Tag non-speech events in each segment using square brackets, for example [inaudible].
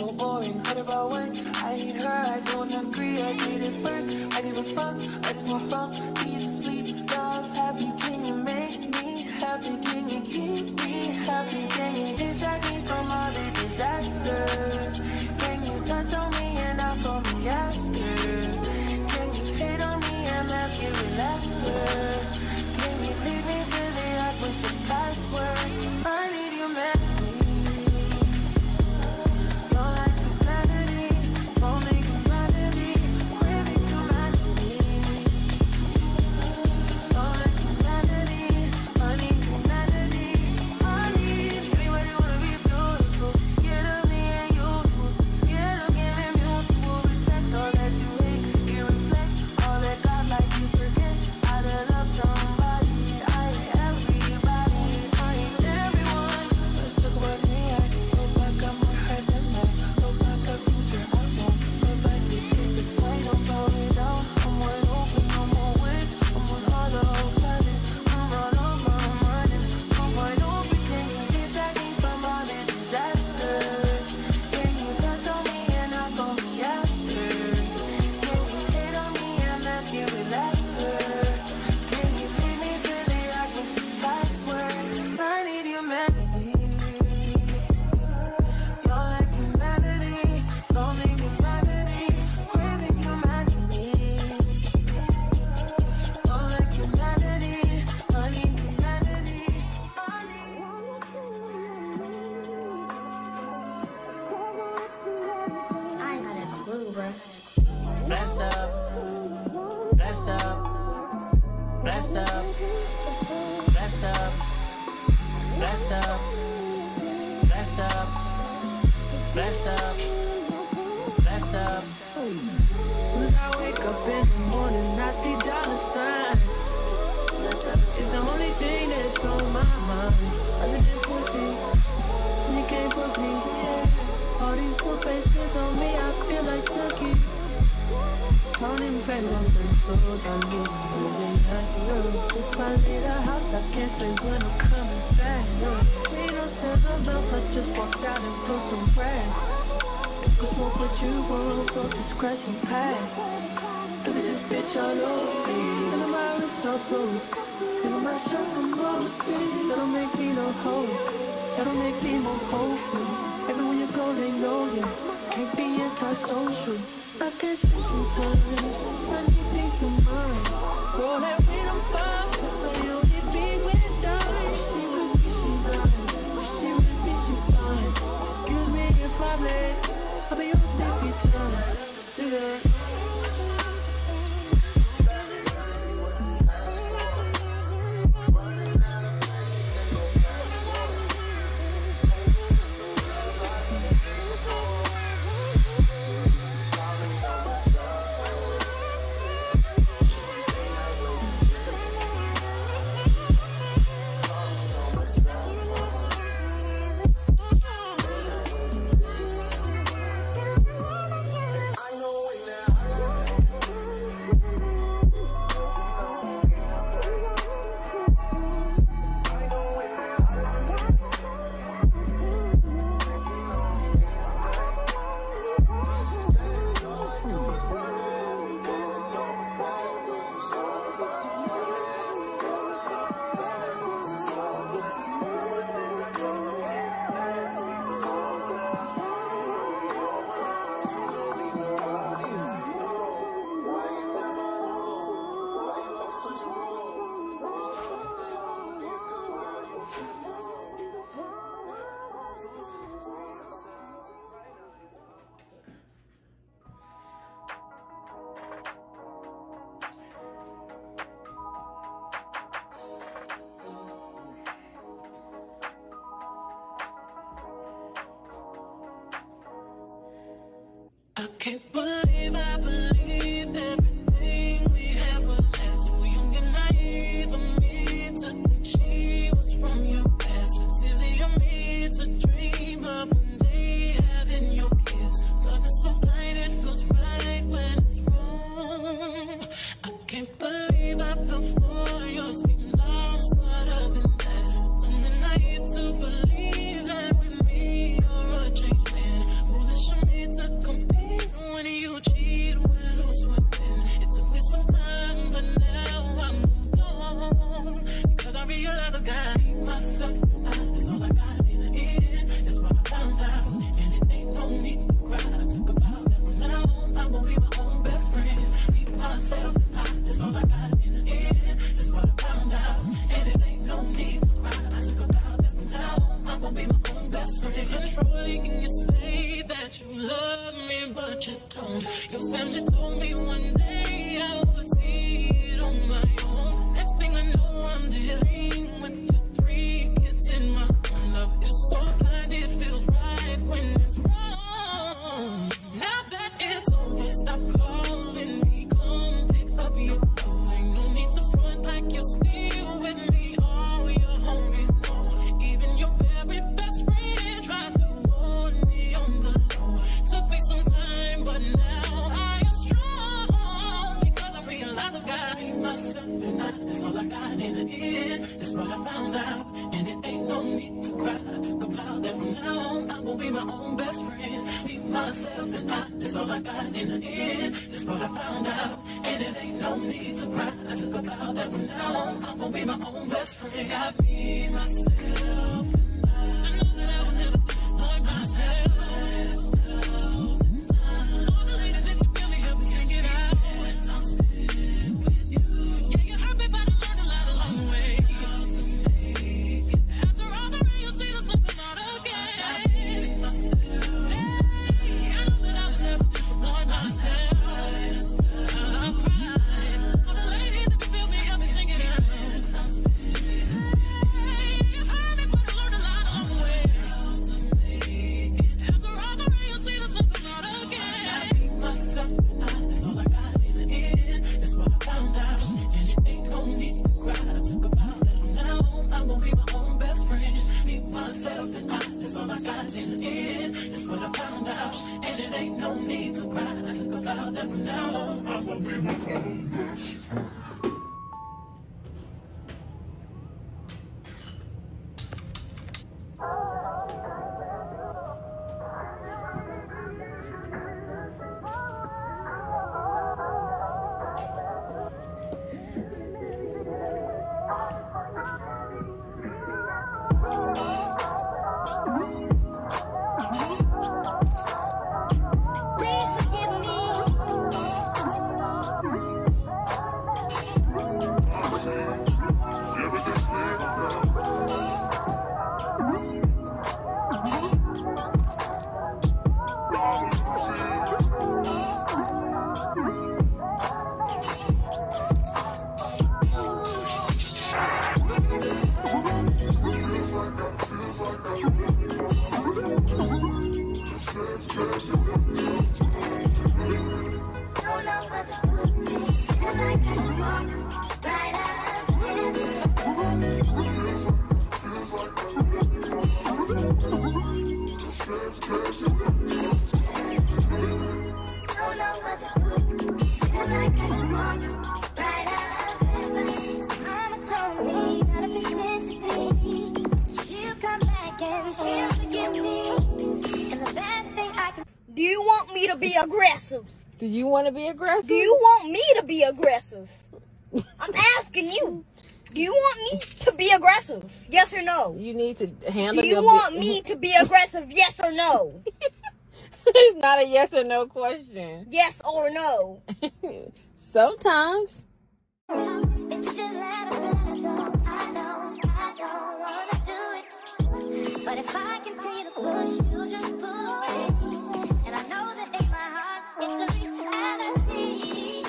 so boring. Heard about when bless up, bless up. Soon as I wake up in the morning, I see dollar signs. It's the only thing that's on my mind. Other than pussy, you came for me. Yeah. All these poor faces on me, I feel like cookie. Counting bread on the clothes I need. Moving like you. If I leave the house, I can't say when I'm coming back. No seven bells, I just walked out and put some bread. Cause smoke with you want, over this crescent path. Look at this bitch all over me. Look at my wrist all through. Look at my shirt from overseas. That'll make me no hoe. That'll make me more hopeful. Everywhere you go, they know you. Can't be antisocial. I can't sleep sometimes. I need peace of mind. Roll that I'm fine. I'll be your the same Do tonight. can't believe I believe. Thank. want to be aggressive? Do you want me to be aggressive? I'm asking you. Do you want me to be aggressive? Yes or no? You need to handle. Do you want me to be aggressive? Yes or no? [laughs] it's not a yes or no question. Yes or no. [laughs] Sometimes. But if I continue to push, you'll just pull away it's a reality.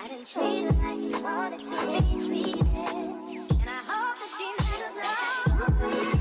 I didn't treat it like she wanted to. Be treated And I hope that she never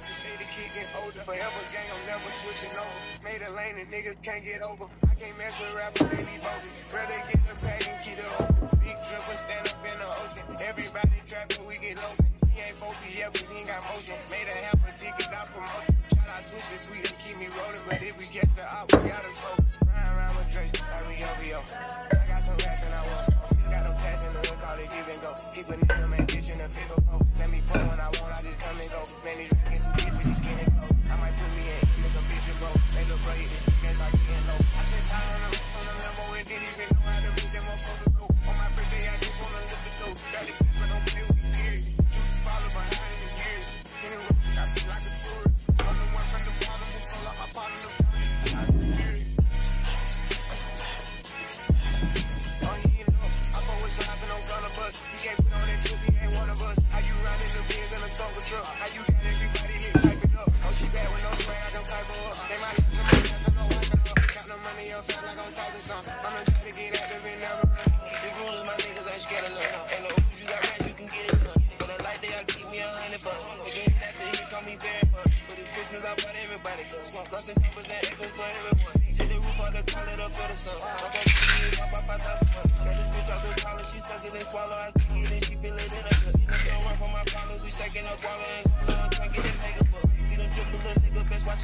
The kid get older, forever gang, I'm never switching over. Made a lane and niggas can't get over. I can't mess with rappers, they be bogus. Rather get the pay and keep the open. Big dripper stand up in the ocean. Everybody trapping, we get lost. He ain't focused yet, but he ain't got motion. Made a half a ticket, not promotion. Shout switch it, sweet and keep me rolling. But if we get the op, we got a slow. Ryan around with Drake, like we OVO. I got some rats and I was. Still got no passin' the work, call, they give and go. Keep a nigga, man in a figure four. Let me phone when I want, I just come and go. Man, these niggas too deep with these skinny clothes. I might put me in, make a bitch bro. They look bro, this nigga like getting low. I spent time on the roots on the Lambo and didn't even know how to read them motherfuckers go. On my birthday, I just wanna lift the dough.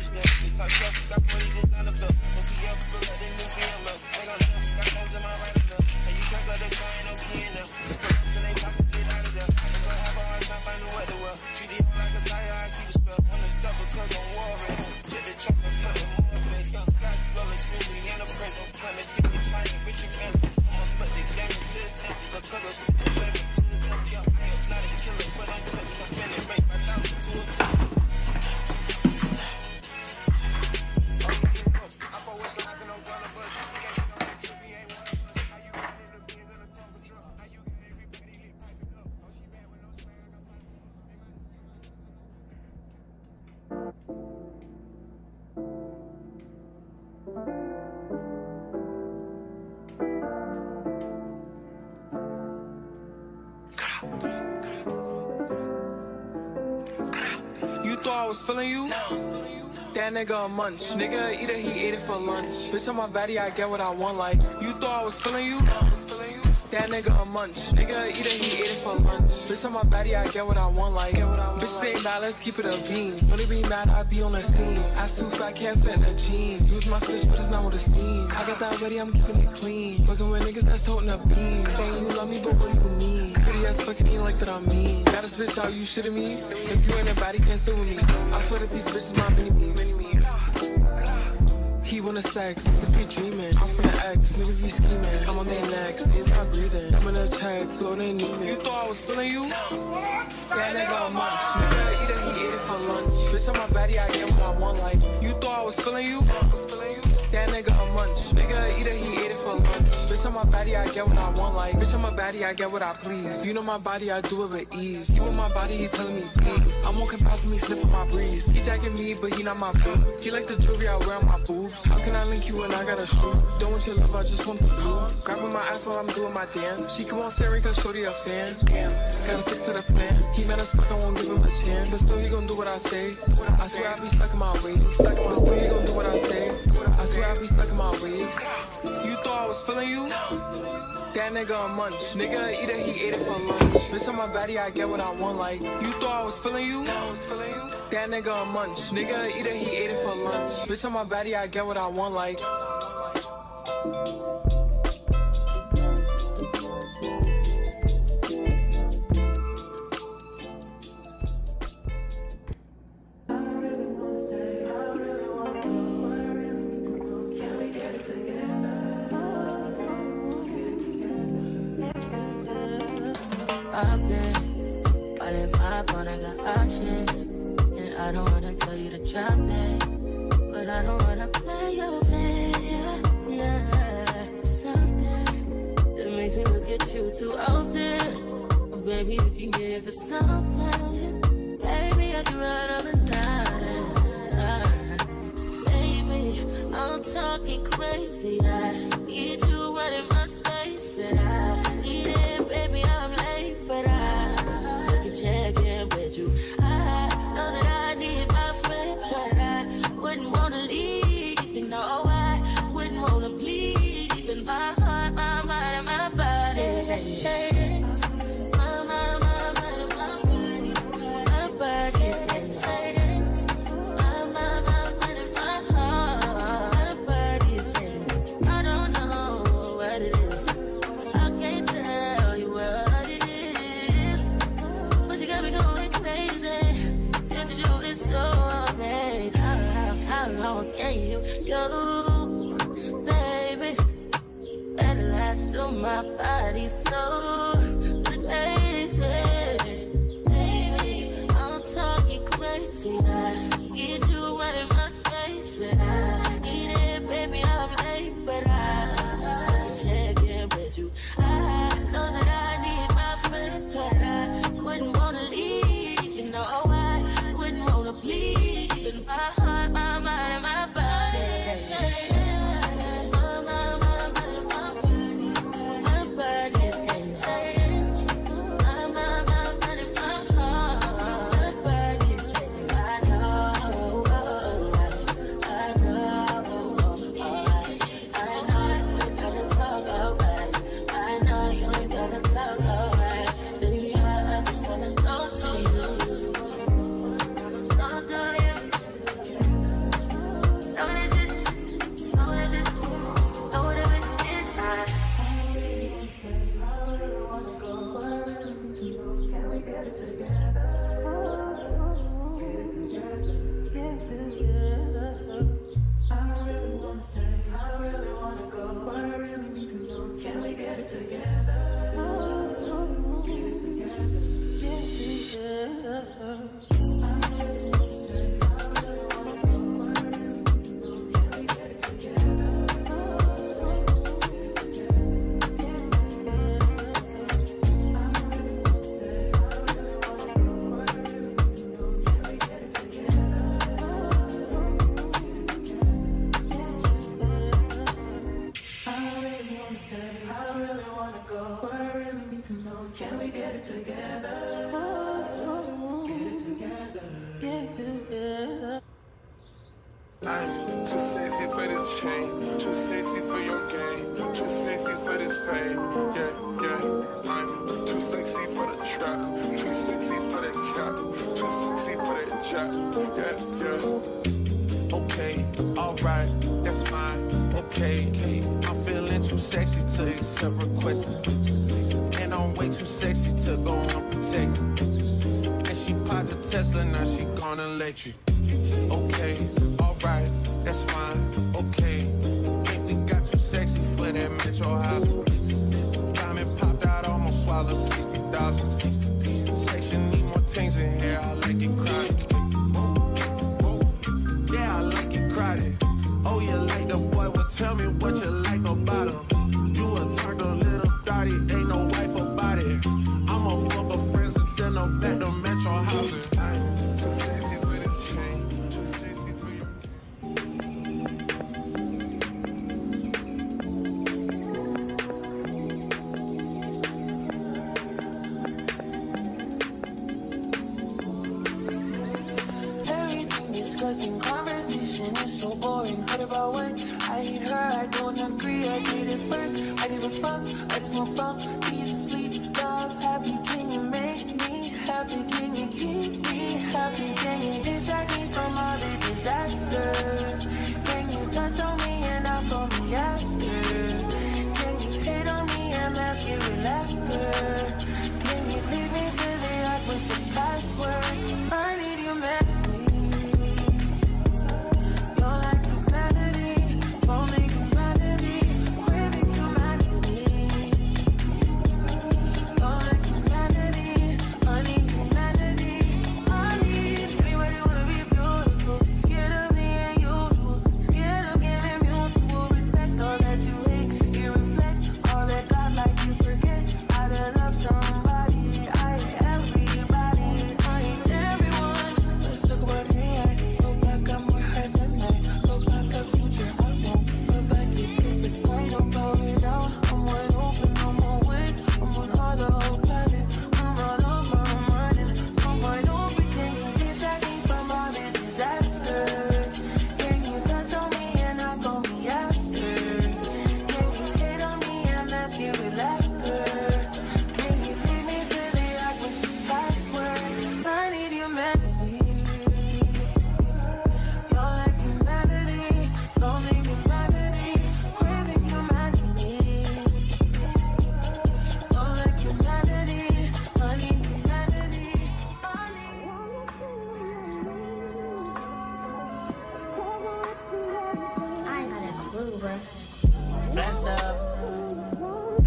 Nigga, best watch I was feeling you? That nigga a munch. Nigga it, he ate it for lunch. Bitch on my body, I get what I want. Like you thought I was feeling you? That nigga a munch. Nigga it, he ate it for lunch. Bitch on my body, I get what I want. Like bitch stay mad, let's keep it a beam. When they be mad, I be on the scene. Ass too fat, can't fit in a jean. Use my stitch, but it's not what it seems. I got that ready, I'm keeping it clean. Fucking with niggas that's toting a beam. Saying you love me, but what do you mean? Ass fucking ain't like that I mean. Got this bitch out, you shitting me? If you ain't a body, can't sit with me. I swear that these bitches my mini me. He wanna sex, niggas be dreaming. I'm from the X, niggas be scheming. I'm on their necks, niggas not breathing. I'm in a check, flow they need me. You thought I was feeling you? That nigga a munch. Nigga eat it, he ate it for lunch. Bitch on my body, I get what I want. Like you thought I was feeling you? That nigga a munch. Nigga eat it, he ate it for lunch. Bitch on my body, I get what I want. Like bitch on my body, I get what I please. You know my body, I do it with ease. You in my body, he telling me please. I'm walking past he sniffing my breeze. He jacking me, but he not my boo. He like the jewelry I wear on my boobs. How can I link you when I got a shoe? Don't want your love, I just want the blue. Grabbing my ass while I'm doing my dance. She come on staring cause shorty a fan. Gotta stick to the plan. He mad as fuck, I won't give him a chance. But still he gon' do what I say. I swear I be stuck in my ways. But still he gon' do what I say. I swear I be stuck in my ways. You thought I was feeling you? That nigga a munch. Nigga eat it, he ate it for lunch. Bitch on my body, I get what I want. Like you thought I was feeling you? That nigga a munch. Nigga eat it, he ate it for lunch. Bitch on my body, I get what I want. Like. Too often. Oh, baby, you can give it something. Baby, I can run all the time. Baby, I'm talking crazy. I need you in my fame.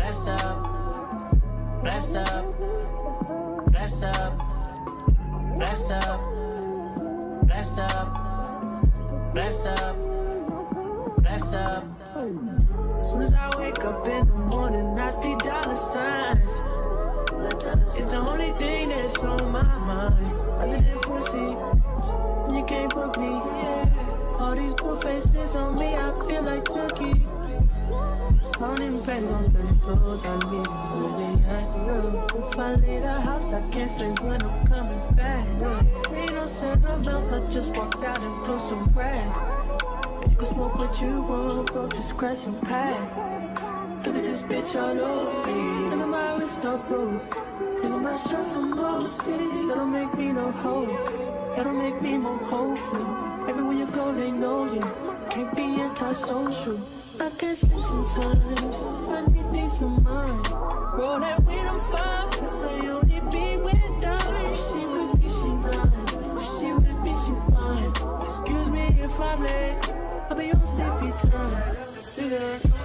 Bless up, bless up, bless up, bless up, bless up, bless up, bless up. Soon as I wake up in the morning, I see dollar signs. It's the only thing that's on my mind. Other than pussy, you can't put me. All these poor faces on me, I feel like Chucky. I don't even pay no dirty clothes on me. Where they at, girl? If I leave the house, I can't say when I'm coming back. girl. Ain't no sentiments, I just walked out and blew some grass. You can smoke what you want, bro, just crack some pack. Look at this bitch all over me. Look at my wrist all froze. Look at my shirt from overseas. That'll make me no hoe. That'll make me more hopeful. Everywhere you go, they know you. Can't be antisocial. I can't sleep sometimes. I need peace of mind. Roll that weed, I'm fine. Cause I only be with dime. She with me, she nine. If she with me, she fine. Excuse me if I'm late. I'll be on CP time. See that?